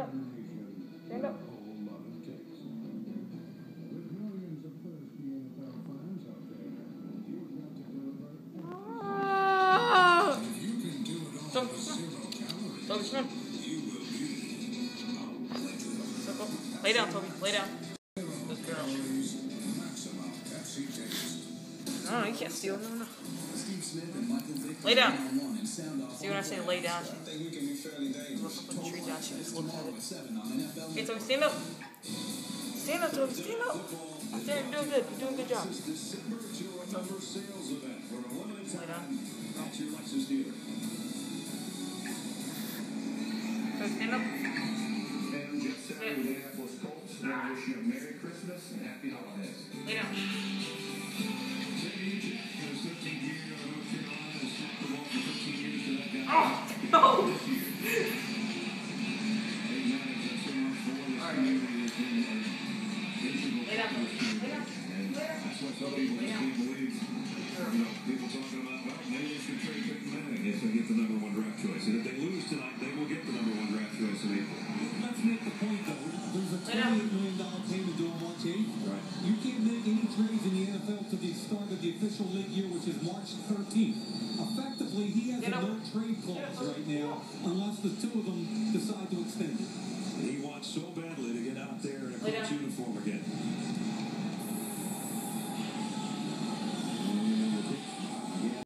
Stand up. Stand up. Ah! Come on. Circle. Lay down, Tobi. Lay down. No, you can't steal. No, no. Lay down. See when I say lay down, she looks up the tree down, she just looks at it. Okay, Tobi, stand up. Stand up, Tobi, stand up. Stand, you're doing good. You're doing a good job. Lay down. Tobi, stand up. And just Saturday, Sit. Indianapolis Colts wish you a Merry Christmas and Happy Holidays. Lay down. What some people just can't believe. You know, people talking about, well, maybe they should trade Peyton Manning if they get the number one draft choice. And if they lose tonight, they will get the number one draft choice in April. Let's make the point though. There's a Lay down. $28 million start of the official league year, which is March 13th. Effectively, he has Get a no-trade clause right now, unless the two of them decide to extend it. He wants so badly to get out there in a Lay uniform again.